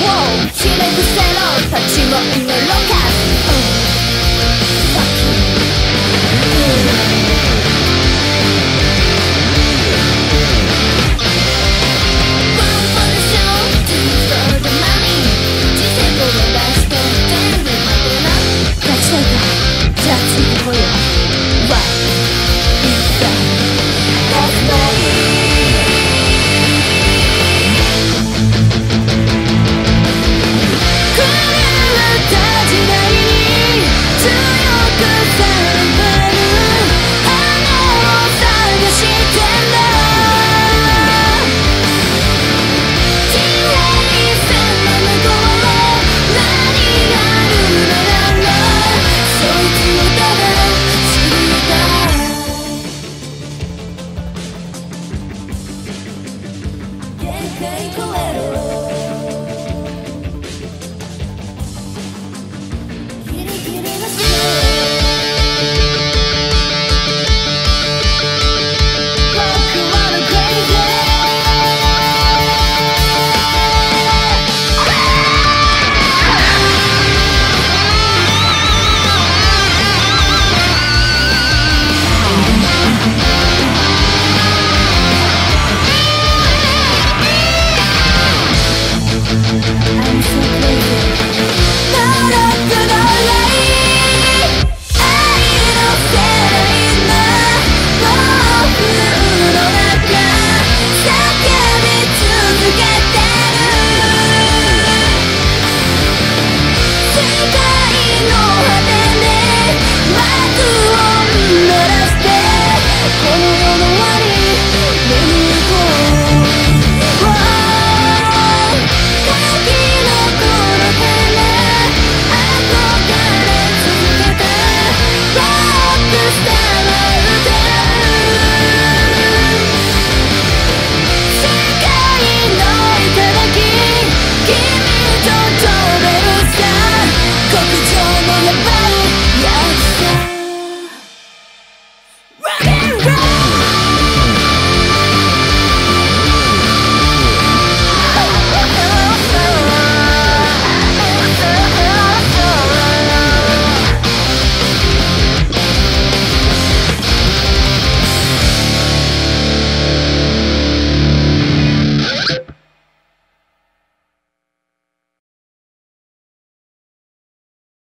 wow 힘을 부세로 다 집어있는 로 Michael